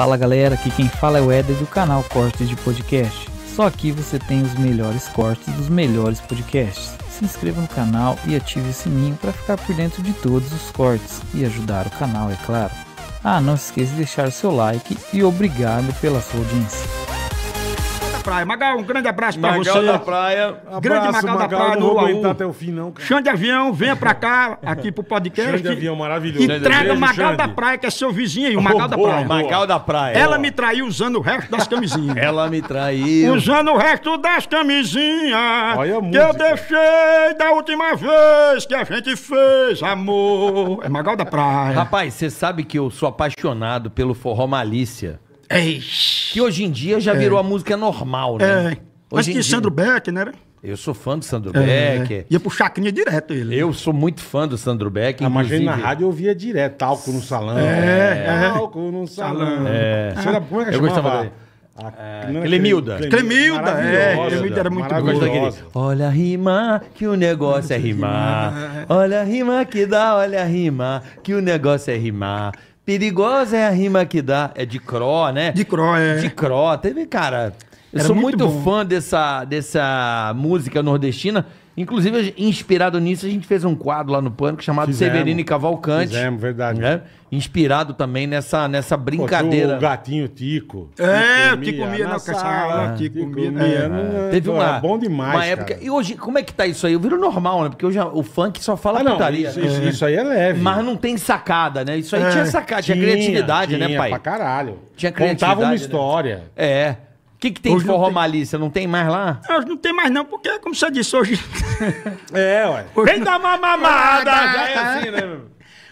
Fala galera, aqui quem fala é o Éder do canal Cortes de Podcast. Só aqui você tem os melhores cortes dos melhores podcasts. Se inscreva no canal e ative o sininho para ficar por dentro de todos os cortes e ajudar o canal, é claro. Ah, não se esqueça de deixar o seu like e obrigado pela sua audiência praia. Magal, um grande abraço pra Magal você. da praia. Grande Abraço, Magal da Magal, praia não no vou UAU. aguentar até o fim, não, cara. Chão de avião, venha pra cá, aqui pro podcast. Chão de avião maravilhoso. E traga Magal Xande. da praia, que é seu vizinho aí, o Magal da boa, praia. boa. Magal da praia. Ela me traiu usando o resto das camisinhas. Ela me traiu. Usando o resto das camisinhas Olha a que eu música. deixei da última vez que a gente fez amor. É Magal da praia. Rapaz, você sabe que eu sou apaixonado pelo forró malícia. Eish. Que hoje em dia já virou a música normal, né? É. Antes Hoje dia- Sandro Beck, né? Eu sou fã do Sandro É. Becker. Ia pro Chacrinha direto ele. Eu sou muito fã do Sandro Becker. Ah, mas na rádio eu ouvia direto, talco no salão. É, é. Talco no salão. É. Isso era, como é que Eu gostava dele. A- era Clemilda. Clemilda, é, Clemilda era muito boa. Olha a rima, que o negócio é rimar. Olha a rima que dá, olha a rima, que o negócio é rimar. Perigosa é a rima que dá. É de Cro, né? De Cro, é. De Cro. Teve, cara. Eu Era sou muito muito, fã dessa, dessa música nordestina. Inclusive, inspirado nisso, a gente fez um quadro lá no Pânico chamado Fizemos. Severino e Cavalcante. Fizemos, verdade. né? Inspirado também nessa, nessa Pô, tinha brincadeira. O gatinho Tico. É, Tico o Tico comia na sala, Tico comia, comia. é. não- Teve pô, uma, era bom demais, uma época. cara. E hoje, como é que tá isso aí? Eu viro normal, né? Porque hoje o funk só fala Ah, não, putaria. isso, né? isso- isso aí é leve. Mas não tem sacada, né? Isso aí É. tinha sacada, tinha, criatividade, né, tinha pai? pra caralho. Tinha Contava criatividade, uma né? história. É. O que, que tem Hoje de não forró tem. malícia? Não tem mais lá? Hoje não tem mais não, porque, como você disse, hoje... É, ué. hoje Vem dar uma mamada! Já é assim, né? meu?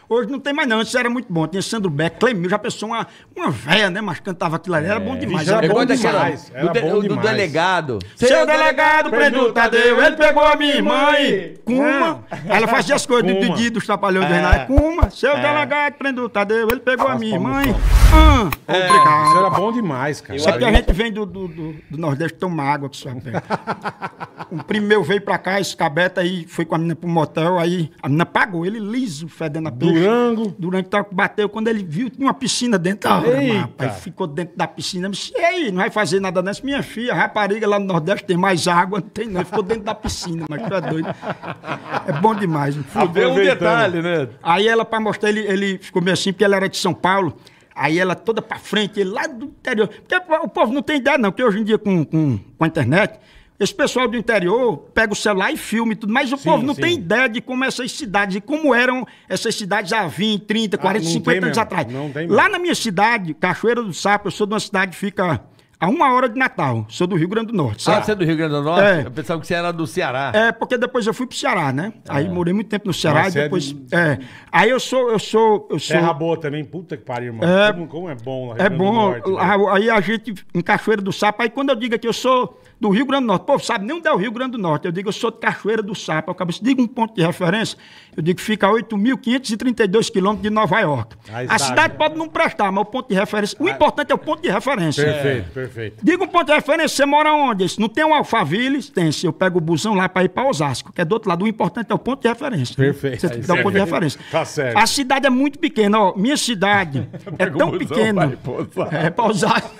Hoje não tem mais não, antes era muito bom. Tinha Sandro Beck, Clemil, já pensou uma, uma véia, né? Mas cantava aquilo ali, era bom demais. Era Era bom bom gosto demais. Era do, de- bom do demais. delegado. Seu delegado prendeu o Tadeu, ele pegou a minha mãe. Kuma. Ela fazia as coisas do. Didi, dos trapalhões do É. Renato. Kuma. Seu delegado prendeu o Tadeu, ele pegou a minha mãe. Ah, Isso obrigado. era bom demais, cara. Só que a gente vem do, do, do, do Nordeste toma água que só pega. O primeiro veio pra cá, esse cabeta aí, foi com a menina pro motel, aí a menina pagou, ele liso, fedendo a peixe. Durango. Durante o tempo bateu, quando ele viu, tinha uma piscina dentro da Eita. rapaz. Ficou dentro da piscina. Disse, e aí, não vai fazer nada nessa? Minha filha, rapariga lá no Nordeste tem mais água, não tem não. Ele ficou dentro da piscina, mas tu é doido. É bom demais. Vê um detalhe, né? Aí ela, pra mostrar, ele, ele ficou meio assim, porque ela era de São Paulo. Aí ela toda pra frente, ele lá do interior. Porque o povo não tem ideia, não, porque hoje em dia com, com, com a internet, esse pessoal do interior pega o celular e filma e tudo, mas o Sim, povo não sim. tem ideia de como essas cidades, e como eram essas cidades há 20, 30, 40, Ah, não 50 tem anos mesmo, atrás. não tem mesmo. Lá na minha cidade, Cachoeira do Sapo, eu sou de uma cidade que fica a uma hora de Natal. Sou do Rio Grande do Norte. Ah, sabe? você é do Rio Grande do Norte? É. Eu pensava que você era do Ceará. É, porque depois eu fui pro Ceará, né? Aí morei muito tempo no Ceará Mas e é depois. de- É. Aí eu sou, eu sou, eu sou. Terra boa também, puta que pariu, irmão. É. como, como é bom lá É bom. lá- aí a gente, em Cachoeira do Sapo, aí quando eu digo que eu sou do Rio Grande do Norte, o povo sabe nem onde é o Rio Grande do Norte. Eu digo, eu sou de Cachoeira do Sapo. Eu acabo, diga um ponto de referência, eu digo que fica a 8.532 quilômetros de Nova York. Aí a sabe. cidade pode não prestar, mas o ponto de referência. O importante é o ponto de referência. Perfeito, perfeito. Diga um ponto de referência, você mora onde? Não tem um Alphaville? Tem. Se eu pego o busão lá para ir para Osasco, que é do outro lado. O importante é o ponto de referência. Perfeito. Você tem que dar o ponto de referência. Tá certo. A cidade é muito pequena, ó. Minha cidade é tão pequena. É para Osasco.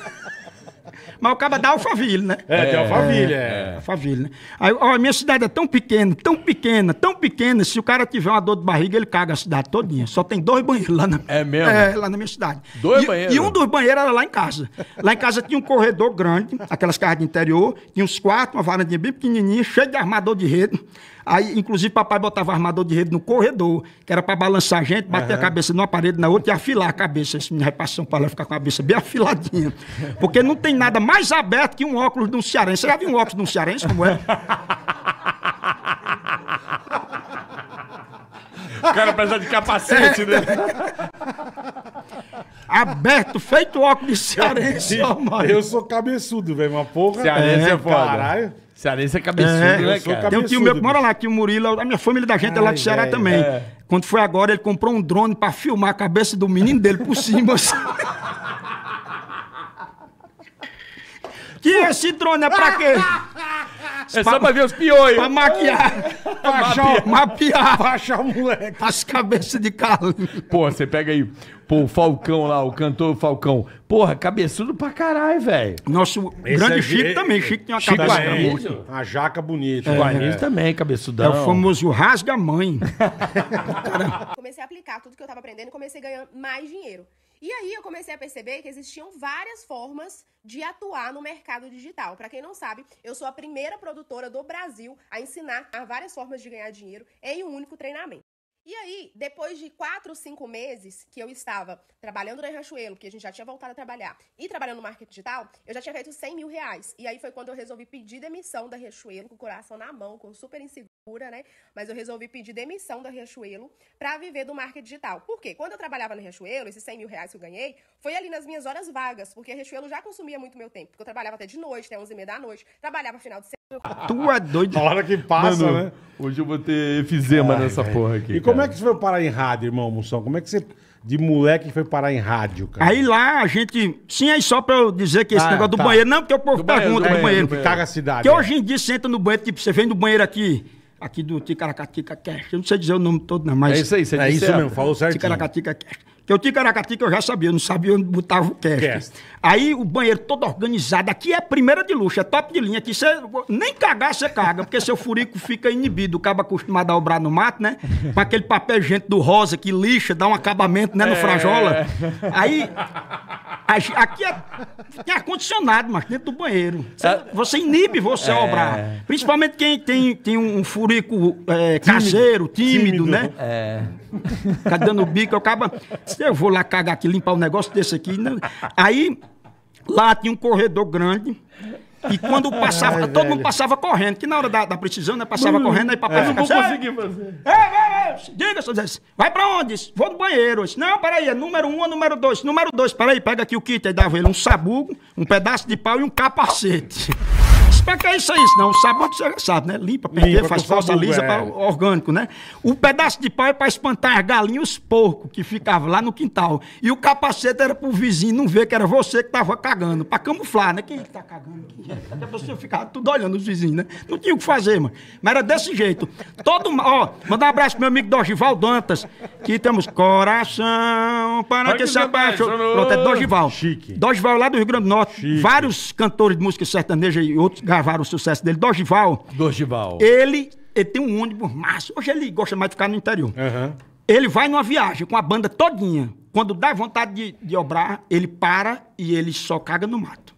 Mas o cara dá Alphaville, né? É, tem Alphaville, é. Alphaville, né? Aí, ó, a minha cidade é tão pequena, tão pequena, tão pequena, se o cara tiver uma dor de barriga, ele caga a cidade todinha. Só tem dois banheiros lá na, É mesmo? É, lá na minha cidade. Dois E- banheiros? E um dos banheiros era lá em casa. Lá em casa tinha um corredor grande, aquelas casas de interior, tinha uns quartos, uma varandinha bem pequenininha, cheia de armador de rede. Aí, inclusive, papai botava armador de rede no corredor, que era pra balançar a gente, bater a cabeça numa parede na outra e afilar a cabeça. Esse menino vai pra São Paulo ficar com a cabeça bem afiladinha. Porque não tem nada mais aberto que um óculos de um cearense. Você já viu um óculos de um cearense como é? O cara precisa de capacete, né? Aberto, feito óculos de cearense, ó, mano. Eu sou cabeçudo, velho, uma porra. Cearense é, foda. Caralho. Cearense é cabeçudo, É, né, cara? Tem um tio meu que mora lá, tio Murilo. A minha família da gente é lá Ai, do Ceará velho, também. é. Quando foi agora, ele comprou um drone pra filmar a cabeça do menino dele por cima. assim. que esse drone é pra quê? É só pra ver os piolhos. Pra maquiar. Pra achar, o- Mapear pra achar o moleque. as cabeças de Carlinhos. Pô, você pega aí, pô, o Falcão lá, o cantor Falcão. Porra, cabeçudo pra caralho, velho. Nosso Esse grande é- Chico é- também. Chico tem uma Chico cabeça. Guarnizo? A jaca bonita. É. também, É cabeçudão. o famoso rasga-mãe. Comecei a aplicar tudo que eu estava aprendendo e comecei a ganhar mais dinheiro. E aí eu comecei a perceber que existiam várias formas de atuar no mercado digital. Para quem não sabe, eu sou a primeira produtora do Brasil a ensinar várias formas de ganhar dinheiro em um único treinamento. E aí, depois de quatro, cinco meses que eu estava trabalhando na Riachuelo, que a gente já tinha voltado a trabalhar, e trabalhando no marketing digital, eu já tinha feito 100 mil reais. E aí foi quando eu resolvi pedir demissão da Riachuelo, com o coração na mão, com super insegura, né? Mas eu resolvi pedir demissão da Riachuelo para viver do marketing digital. Por quê? Quando eu trabalhava na Riachuelo, esses 100 mil reais que eu ganhei, foi ali nas minhas horas vagas, porque a Riachuelo já consumia muito meu tempo, porque eu trabalhava até de noite, até 11 e meia da noite, trabalhava final de semana. Tu é doido. A hora que passa, Mano, né? hoje eu vou ter efizema nessa porra aqui. E como cara. é que você foi parar em rádio, irmão, Moção? Como é que você, de moleque, foi parar em rádio, cara? Aí lá a gente. Sim, aí só pra eu dizer que esse Ah, negócio do tá. banheiro. Não, porque o povo Do banheiro, pergunta do do banheiro, banheiro. do Caga a cidade. Que é. hoje em dia você entra no banheiro, tipo, você vem do banheiro aqui, aqui do Ticaracatica Cast. Eu não sei dizer o nome todo, não, mas. É isso aí, você É disse isso mesmo, falou certinho. Ticaracatica Cast. Porque o Ticaracatica eu já sabia, eu não sabia onde botava o cast. Cast. Aí o banheiro todo organizado. Aqui é primeira de luxo, é top de linha. Aqui você nem cagar, você caga, porque seu furico fica inibido. O cabo acostumado a obrar no mato, né? Com aquele papel gente do rosa que lixa, dá um acabamento, né? No frajola. Aí. Aqui é, tem ar-condicionado, mas dentro do banheiro. Você, você inibe você a obrar. Principalmente quem tem, tem um furico é, caseiro, tímido, Tímido. né? É. Fica dando bico, eu acaba. Eu vou lá cagar aqui, limpar um negócio desse aqui. né? Aí, lá tinha um corredor grande. E quando passava, todo mundo passava correndo, que na hora da, da precisão, né? Passava correndo, aí papai Eu não ficava vou assim, conseguir fazer. "Ei, ei, ei, Diga, senhor Zé, vai pra onde? Disse, Vou no banheiro. Disse, não, peraí, é número um ou número dois? Número dois, peraí, pega aqui o kit. Aí dava ele um sabugo, um pedaço de pau e um capacete. Disse, Pra que é isso aí? Não, o sabugo você sabe, né? Limpa, com faz sabugo, lisa, é. pra- orgânico, né? O pedaço de pau é pra espantar as galinhas e os porcos que ficavam lá no quintal. E o capacete era pro vizinho não ver que era você que tava cagando, pra camuflar, né? Quem é que tá cagando aqui? Porque a pessoa ficava tudo olhando os vizinhos, né? Não tinha o que fazer, mano. Mas era desse jeito. Todo, ó, mandar um abraço pro meu amigo Dorival Dantas, que temos coração para que que se apaixonou. apaixonou. Pronto, é Dorival. Chique. Dorival lá do Rio Grande do Norte. Chique. Vários cantores de música sertaneja e outros gravaram o sucesso dele. Dorival. Dorival. Ele, ele tem um ônibus massa. Hoje ele gosta mais de ficar no interior. Aham. Ele vai numa viagem com a banda todinha. Quando dá vontade de, de obrar, ele para e ele só caga no mato.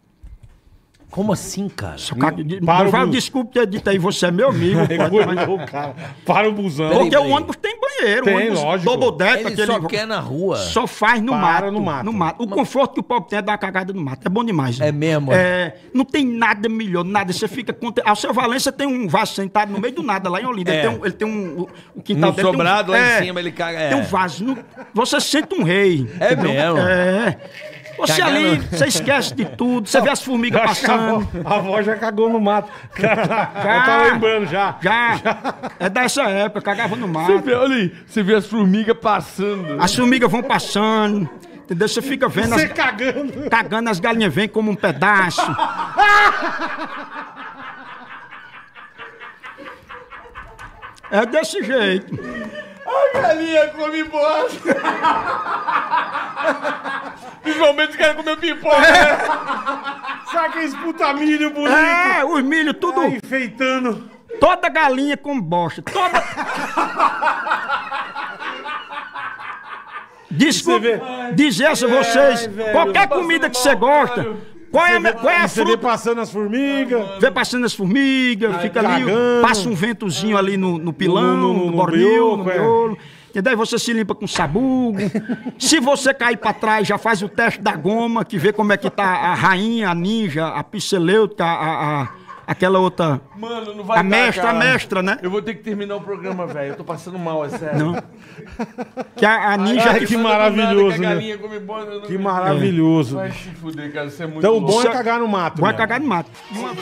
Como assim, cara? De, para o desculpe ter dito aí, você é meu amigo. pode, mas- cara. Para o busão. porque peraí. o ônibus tem banheiro. Tem, o ônibus lógico. double deck, Ele aquele... só quer na rua. Só faz no Para mato, no mato. O conforto que o pobre tem é dar uma cagada no mato. É bom demais. É né? mesmo? É, não tem nada melhor, nada. Você fica. Ah, o seu Valência tem um vaso sentado no meio do nada lá em Olinda. É. Ele tem um. Ele tem um o- quintal Um dele tem sobrado lá em é, cima, ele caga- é. Tem um vaso. no- você sente um rei. É entendeu? mesmo? É. Você Cagando. ali, você esquece de tudo. Você vê as formigas a avó, passando. a avó já cagou no mato. Cara, já tá lembrando já. Já. É dessa época, cagava no Você mato. vê, olha aí, você vê as formigas passando. As formigas vão passando. Entendeu? Você fica vendo as, Você cagando. cagando, as galinhas vêm como um pedaço. É desse jeito. A galinha come bosta. Principalmente os caras comem pipoca. né? Sabe aqueles puta milho bonito? É, os milho, tudo. Tá enfeitando. Toda galinha com bosta. Toda. Vê- dizer a vocês, Ai, qualquer comida que você gosta, qual é a, me- qual é a Você vê fruta? passando as formigas. Vê passando as formigas, fica ali, cagando. passa um ventozinho ali no, no pilão, No- no, no- no bornil, no é. E daí você se limpa com sabugo. se você cair pra trás, já faz o teste da goma, que vê como é que tá a rainha, a ninja, a pisceleuta, a, a- aquela outra... Mano, não vai A dar, mestra, cara. a mestra, né? Eu vou ter que terminar o programa, velho. Eu tô passando mal, é sério. Não. Que a, a ninja... Ai, que maravilhoso, nada que a né? não Que maravilhoso. Vai se fuder, cara. Você é muito Então o bom louco. é cagar no mato. vai mesmo. cagar no mato. Will